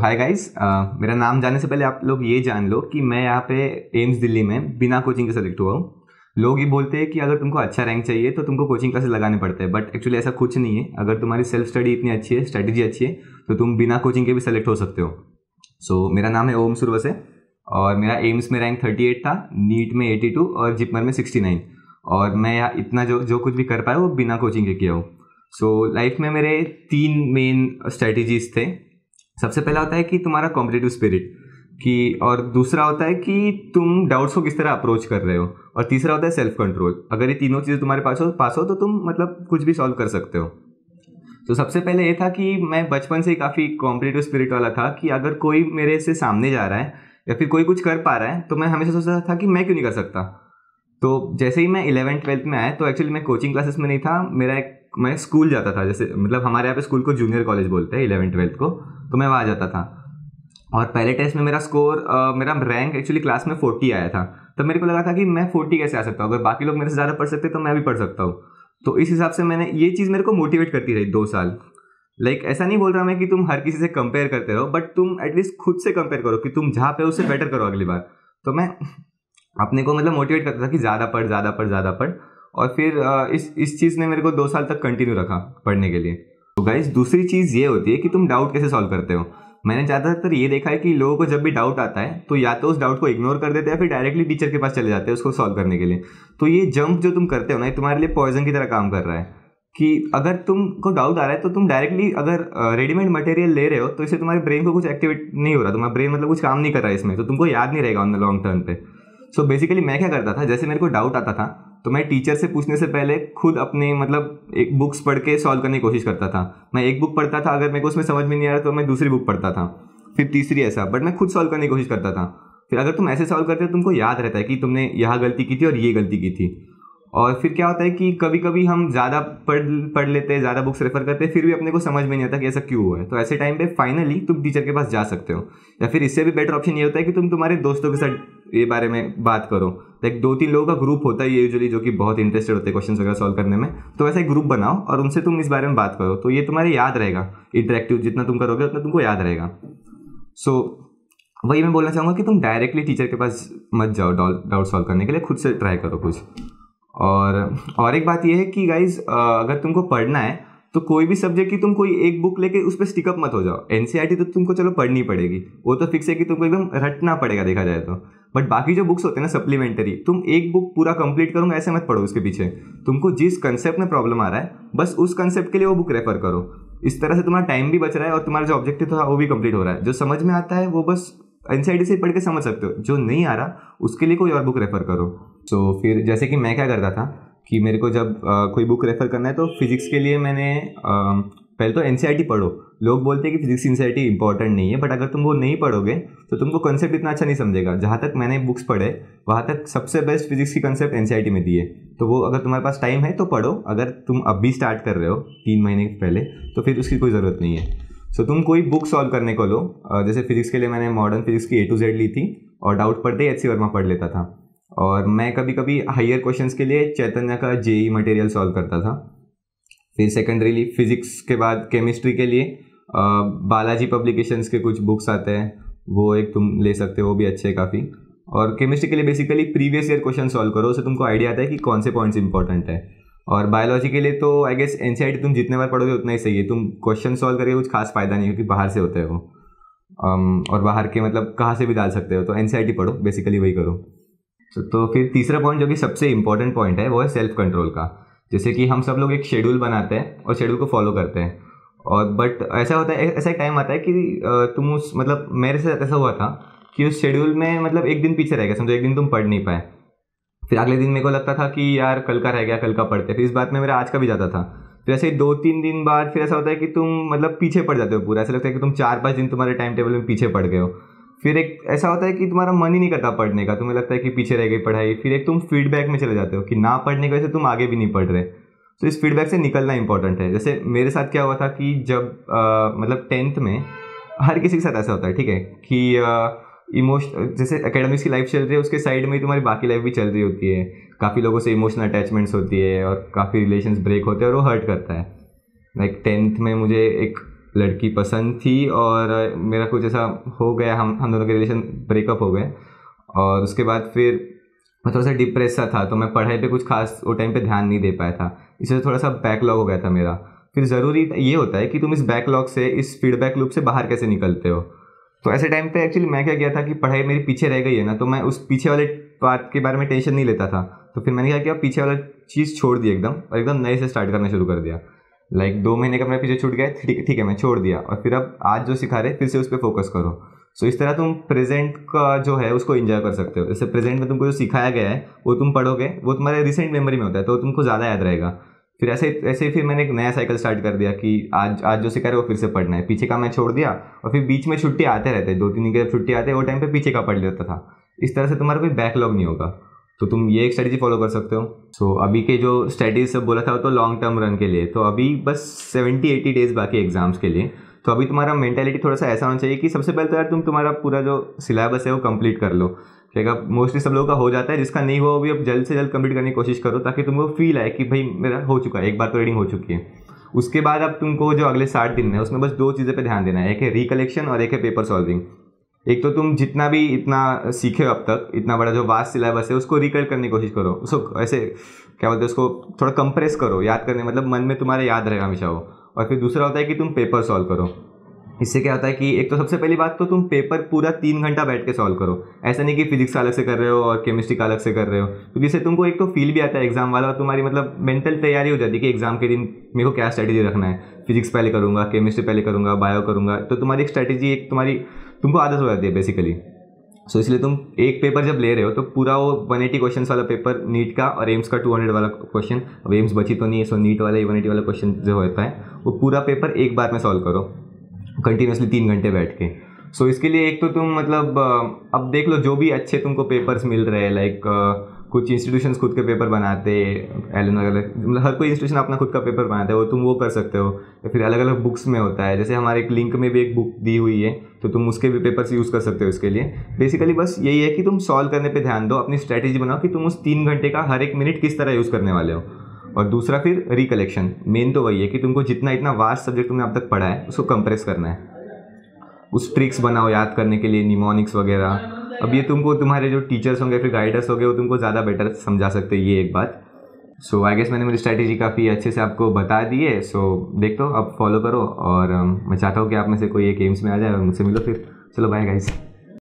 Hi guys मेरा नाम जानने से पहले आप लोग ये जान लो कि मैं यहाँ पे एम्स दिल्ली में बिना कोचिंग के सेलेक्ट हुआ हूँ। लोग ये बोलते हैं कि अगर तुमको अच्छा रैंक चाहिए तो तुमको कोचिंग क्लासेस लगाने पड़ते हैं बट एक्चुअली ऐसा कुछ नहीं है। अगर तुम्हारी सेल्फ स्टडी इतनी अच्छी है स्ट्रेटेजी अच्छी है तो तुम बिना कोचिंग के भी सेलेक्ट हो सकते हो। सो so, मेरा नाम है ओम सुरवसे और मेरा एम्स में रैंक थर्टी एट था नीट में एटी टू और जिपमर में सिक्सटी नाइन और मैं यहाँ इतना जो जो कुछ भी कर पाया वो बिना कोचिंग के किया हूँ। सो so, लाइफ में मेरे तीन मेन स्ट्रेटजीज थे। सबसे पहला होता है कि तुम्हारा कॉम्पिटेटिव स्पिरिट कि, और दूसरा होता है कि तुम डाउट्स को किस तरह अप्रोच कर रहे हो, और तीसरा होता है सेल्फ कंट्रोल अगर ये तीनों चीज़ें तुम्हारे पास हो पास हो तो तुम मतलब कुछ भी सॉल्व कर सकते हो। तो सबसे पहले ये था कि मैं बचपन से ही काफ़ी कॉम्पिटेटिव स्पिरिट वाला था कि अगर कोई मेरे से सामने जा रहा है, या फिर कोई कुछ कर पा रहा है तो मैं हमेशा सोचता था कि मैं क्यों नहीं कर सकता? तो जैसे ही मैं इलेवन ट्वेल्थ में आया तो एक्चुअली मैं कोचिंग क्लासेस में नहीं था। मेरा एक मैं स्कूल जाता था, जैसे मतलब हमारे यहाँ पे स्कूल को जूनियर कॉलेज बोलते हैं इलेवन ट्वेल्थ को तो मैं वहाँ जाता था। और पहले टेस्ट में मेरा स्कोर मेरा रैंक एक्चुअली क्लास में फोर्टी आया था। तब मेरे को लगा था कि मैं फोर्टी कैसे आ सकता हूँ? अगर बाकी लोग मेरे से ज़्यादा पढ़ सकते तो मैं भी पढ़ सकता हूँ। तो इस हिसाब से मैंने, ये चीज़ मेरे को मोटिवेट करती रही दो साल। लाइक ऐसा नहीं बोल रहा मैं कि तुम हर किसी से कंपेयर करते रहो बट तुम एटलीस्ट खुद से कंपेयर करो कि तुम जहाँ पे उससे बेटर करो अगली बार। तो मैं अपने को मतलब मोटिवेट करता था कि ज़्यादा पढ़ ज़्यादा पढ़ ज़्यादा पढ़। और फिर इस इस चीज़ ने मेरे को दो साल तक कंटिन्यू रखा पढ़ने के लिए। तो गाइज़ दूसरी चीज़ ये होती है कि तुम डाउट कैसे सॉल्व करते हो? मैंने ज़्यादातर ये देखा है कि लोगों को जब भी डाउट आता है तो या तो उस डाउट को इग्नोर कर देते हैं फिर डायरेक्टली टीचर के पास चले जाते हैं उसको सॉल्व करने के लिए। तो ये जंप जो तुम करते हो ना, ये तुम्हारे लिए पॉइजन की तरह काम कर रहा है कि अगर तुमको डाउट आ रहा है तो तुम डायरेक्टली अगर रेडीमेड मटेरियल ले रहे हो तो इससे तुम्हारे ब्रेन को कुछ एक्टिवेट नहीं हो रहा। तुम्हारा ब्रेन मतलब कुछ काम नहीं कर रहा है इसमें तो तुमको याद नहीं रहेगा ऑन द लॉन्ग टर्म पे। सो बेसिकली मैं क्या करता था, जैसे मेरे को डाउट आता था तो मैं टीचर से पूछने से पहले खुद अपने मतलब एक बुक्स पढ़ के सॉल्व करने की कोशिश करता था। मैं एक बुक पढ़ता था, अगर मेरे को उसमें समझ में नहीं आ रहा तो मैं दूसरी बुक पढ़ता था। फिर तीसरी ऐसा बट मैं खुद सॉल्व करने की कोशिश करता था। फिर अगर तुम ऐसे सॉल्व करते हो, तुमको याद रहता है कि तुमने यह गलती की थी और ये गलती की थी। और फिर क्या होता है कि कभी कभी हम ज़्यादा पढ़ पढ़ लेते हैं ज़्यादा बुक्स रेफर करते हैं फिर भी अपने को समझ में नहीं आता कि ऐसा क्यों हुआ है। तो ऐसे टाइम पे फाइनली तुम टीचर के पास जा सकते हो। या फिर इससे भी बेटर ऑप्शन ये होता है कि तुम तुम्हारे दोस्तों के साथ ये बारे में बात करो। लाइक दो तीन लोगों का ग्रुप होता है यूजुअली जो कि बहुत इंटरेस्टेड होते हैं क्वेश्चन वगैरह सॉल्व करने में। तो वैसा एक ग्रुप बनाओ और उनसे तुम इस बारे में बात करो। तो ये तुम्हारे याद रहेगा। इंटरेक्टिव जितना तुम करोगे, उतना तुमको याद रहेगा। सो वही मैं बोलना चाहूँगा कि तुम डायरेक्टली टीचर के पास मत जाओ डाउट सॉल्व करने के लिए। खुद से ट्राई करो कुछ। और और एक बात यह है कि गाइज़ अगर तुमको पढ़ना है तो कोई भी सब्जेक्ट की तुम कोई एक बुक लेके उस पर स्टिकअप मत हो जाओ। एनसीईआरटी तो तुमको चलो पढ़नी पड़ेगी। वो तो फिक्स है कि तुमको एकदम रटना पड़ेगा देखा जाए तो। बट बाकी जो बुक्स होते हैं ना सप्लीमेंटरी तुम एक बुक पूरा कंप्लीट करूँगा, ऐसे मत पढ़ो उसके पीछे। तुमको जिस कंसेप्ट में प्रॉब्लम आ रहा है, बस उस कंसेप्ट के लिए वो बुक रेफर करो। इस तरह से तुम्हारा टाइम भी बच रहा है और तुम्हारा जो ऑब्जेक्टिव था वो भी कंप्लीट हो रहा है। जो समझ में आता है, वो बस एनसीआईटी से पढ़ के समझ सकते हो। जो नहीं आ रहा, उसके लिए कोई और बुक रेफर करो। सो so, फिर जैसे कि मैं क्या करता था कि मेरे को जब आ, कोई बुक रेफ़र करना है तो फिज़िक्स के लिए मैंने आ, पहले तो एन पढ़ो। लोग बोलते हैं कि फिजिक्स एन इंपॉर्टेंट नहीं है बट अगर तुम वो नहीं पढ़ोगे तो तुमको कंसेप्ट इतना अच्छा नहीं समझेगा। जहाँ तक मैंने बुक्स पढ़े वहाँ तक सबसे बेस्ट फिजिक्स की कंसेप्ट एन में दिए तो वो अगर तुम्हारे पास टाइम है तो पढ़ो। अगर तुम अब भी स्टार्ट कर रहे हो तीन महीने पहले तो फिर उसकी कोई ज़रूरत नहीं है। सो so, तुम कोई बुक सॉल्व करने को लो। जैसे फिजिक्स के लिए मैंने मॉडर्न फिजिक्स की ए टू जेड ली थी और डाउट पढ़ते ही एच सी वर्मा पढ़ लेता था। और मैं कभी कभी हायर क्वेश्चंस के लिए चैतन्य का जेई मटेरियल सॉल्व करता था। फिर सेकेंडरीली फिजिक्स के बाद केमिस्ट्री के लिए बालाजी पब्लिकेशंस के कुछ बुक्स आते हैं, वो एक तुम ले सकते हो, वो भी अच्छे हैं काफ़ी। और केमिस्ट्री के लिए basically previous year question solve करो, उससे तुमको आइडिया आता है कि कौन से पॉइंट्स इंपॉर्टेंट है। और बायोलॉजी के लिए तो आई गेस एन तुम जितने बार पढ़ोगे उतना ही सही है। तुम क्वेश्चन सॉल्व करिए कुछ खास फ़ायदा नहीं क्योंकि बाहर से होते हैं। और बाहर के मतलब कहाँ से भी डाल सकते हो तो एन पढ़ो बेसिकली वही करो। तो, तो फिर तीसरा पॉइंट जो कि सबसे इंपॉर्टेंट पॉइंट है वो है सेल्फ कंट्रोल का। जैसे कि हम सब लोग एक शेड्यूल बनाते हैं और शेड्यूल को फॉलो करते हैं। और बट ऐसा होता है ऐसा टाइम आता है कि तुम उस मतलब मेरे साथ ऐसा हुआ था कि उस शेड्यूल में मतलब एक दिन पीछे रह गया समझो एक दिन तुम पढ़ नहीं पाए। फिर अगले दिन मेरे को लगता था कि यार कल का रह गया कल का पढ़ते फिर इस बात में मेरा आज का भी जाता था। फिर ऐसे दो तीन दिन बाद फिर ऐसा होता है कि तुम मतलब पीछे पड़ जाते हो पूरा। ऐसा लगता है कि तुम चार पाँच दिन तुम्हारे टाइम टेबल में पीछे पड़ गए हो। फिर एक ऐसा होता है कि तुम्हारा मन ही नहीं करता पढ़ने का तुम्हें लगता है कि पीछे रह गई पढ़ाई फिर एक तुम फीडबैक में चले जाते हो कि ना पढ़ने की वजह से तुम आगे भी नहीं पढ़ रहे। तो इस फीडबैक से निकलना इंपॉर्टेंट है। जैसे मेरे साथ क्या हुआ था कि जब आ, मतलब टेंथ में हर किसी के साथ ऐसा होता है ठीक है? कि इमोशन जैसे एकेडमिक्स की लाइफ चल रही है उसके साइड में ही तुम्हारी बाकी लाइफ भी चल रही होती है। काफ़ी लोगों से इमोशनल अटैचमेंट्स होती है और काफ़ी रिलेशन ब्रेक होते हैं और वो हर्ट करता है। लाइक like, टेंथ में मुझे एक लड़की पसंद थी और मेरा कुछ ऐसा हो गया, हम हम दोनों के रिलेशन ब्रेकअप हो गए। और उसके बाद फिर मैं थोड़ा सा डिप्रेस सा था तो मैं पढ़ाई पे कुछ खास वो टाइम पे ध्यान नहीं दे पाया था। इससे थोड़ा सा बैकलॉग हो गया था मेरा। फिर ज़रूरी ये होता है कि तुम इस बैकलॉग से, इस फीडबैक लूप से बाहर कैसे निकलते हो? तो ऐसे टाइम पे एक्चुअली मैं क्या किया था कि पढ़ाई मेरी पीछे रह गई है ना तो मैं उस पीछे वाले बात के बारे में टेंशन नहीं लेता था। तो फिर मैंने क्या किया, पीछे वाला चीज़ छोड़ दी एकदम और एकदम नए से स्टार्ट करना शुरू कर दिया। लाइक दो महीने का मेरा पीछे छूट गया ठीक ठीक है, मैं छोड़ दिया। और फिर अब आज जो सिखा रहे, फिर से उस पर फोकस करो। सो इस तरह तुम प्रेजेंट का जो है, उसको एंजॉय कर सकते हो। जैसे प्रेजेंट में तुमको जो सिखाया गया है, वो तुम पढ़ोगे, वो तुम्हारे रिसेंट मेमोरी में होता है तो तुमको ज़्यादा याद रहेगा। फिर ऐसे ऐसे फिर मैंने एक नया साइकिल स्टार्ट कर दिया कि आज आज जो सिखा रहे वो फिर से पढ़ना है। पीछे का मैं छोड़ दिया, और फिर बीच में छुट्टी आते रहते दो तीन दिन के छुट्टी आते वो टाइम पर पीछे का पढ़ लेता था। इस तरह से तुम्हारा कोई बैकलॉग नहीं होगा। तो तुम ये एक स्ट्रेटेजी फॉलो कर सकते हो। सो so, अभी के जो स्टडीज़ सब बोला था वो तो लॉन्ग टर्म रन के लिए। तो अभी बस सेवेंटी एटी डेज़ बाकी एग्ज़ाम्स के लिए। तो अभी तुम्हारा मेंटेलिटी थोड़ा सा ऐसा होना चाहिए कि सबसे पहले तो यार तुम तुम्हारा पूरा जो सिलेबस है वो कंप्लीट कर लो। ठीक है मोस्टली सब लोगों का हो जाता है जिसका नहीं हुआ वो भी अब जल्द से जल्द कंप्लीट करने की कोशिश करो ताकि तुमको फील आए कि भाई मेरा हो चुका है एक बार तो रीडिंग हो चुकी है। उसके बाद अब तुमको जो अगले साठ दिन है उसमें बस दो चीज़ें पे ध्यान देना है एक है रिकलेक्शन और एक है पेपर सॉल्विंग एक तो तुम जितना भी इतना सीखे हो अब तक, इतना बड़ा जो वास्ट सिलेबस है, उसको रिकल करने की कोशिश करो। उसको ऐसे, क्या बोलते हैं, उसको थोड़ा कंप्रेस करो, याद करने मतलब मन में तुम्हारे याद रहेगा हमेशा वो। और फिर दूसरा होता है कि तुम पेपर सॉल्व करो। इससे क्या होता है कि एक तो सबसे पहली बात तो तुम पेपर पूरा तीन घंटा बैठ के सॉल्व करो। ऐसा नहीं कि फिजिक्स का अलग से कर रहे हो और केमिस्ट्री का अलग से कर रहे हो। क्योंकि इससे तुमको एक तो फील भी आता है एग्ज़ाम वाला और तुम्हारी मतलब मेंटल तैयारी हो जाती है कि एग्ज़ाम के दिन मेरे को क्या स्ट्रैटेजी रखना है। फिजिक्स पहले करूँगा केमिस्ट्री पहले करूँगा बायो करूँगा। तो तुम्हारी एक स्ट्रैटेजी एक तुम्हारी तुमको आदत हो जाती है बेसिकली सो so, इसलिए तुम एक पेपर जब ले रहे हो तो पूरा वो 180 एटी क्वेश्चन वाला पेपर नीट का और एम्स का टू हंड्रेड वाला क्वेश्चन अब एम्स बची तो नहीं है सो नीट वाला वन वाला क्वेश्चन जो होता है वो पूरा पेपर एक बार में सॉल्व करो कंटिन्यूसली तीन घंटे बैठ के. सो so, इसके लिए एक तो तुम मतलब अब देख लो जो भी अच्छे तुमको पेपर्स मिल रहे हैं लाइक कुछ इंस्टीट्यूशंस खुद के पेपर बनाते एलन वगैरह मतलब हर कोई इंस्टीट्यूशन अपना खुद का पेपर बनाता है, वो तुम वो कर सकते हो। या फिर अलग अलग बुक्स में होता है, जैसे हमारे एक लिंक में भी एक बुक दी हुई है तो तुम उसके भी पेपर्स यूज़ कर सकते हो इसके लिए। बेसिकली बस यही है कि तुम सॉल्व करने पर ध्यान दो, अपनी स्ट्रैटेजी बनाओ कि तुम उस तीन घंटे का हर एक मिनट किस तरह यूज़ करने वाले हो। और दूसरा फिर रिकलेक्शन मेन तो वही है कि तुमको जितना इतना वास्ट सब्जेक्ट तुमने अब तक पढ़ा है, उसको कंप्रेस करना है। उस ट्रिक्स बनाओ याद करने के लिए निमोनिक्स वगैरह। अब ये तुमको तुम्हारे जो टीचर्स होंगे फिर गाइडर्स होंगे वो तुमको ज़्यादा बेटर समझा सकते हैं ये एक बात। सो आई गेस मैंने मेरी स्ट्रैटेजी काफ़ी अच्छे से आपको बता दी है। सो देख दो अब फॉलो करो और um, मैं चाहता हूँ कि आप में से कोई एक एम्स में आ जाए और मुझसे मिलो फिर। चलो बाय गाइस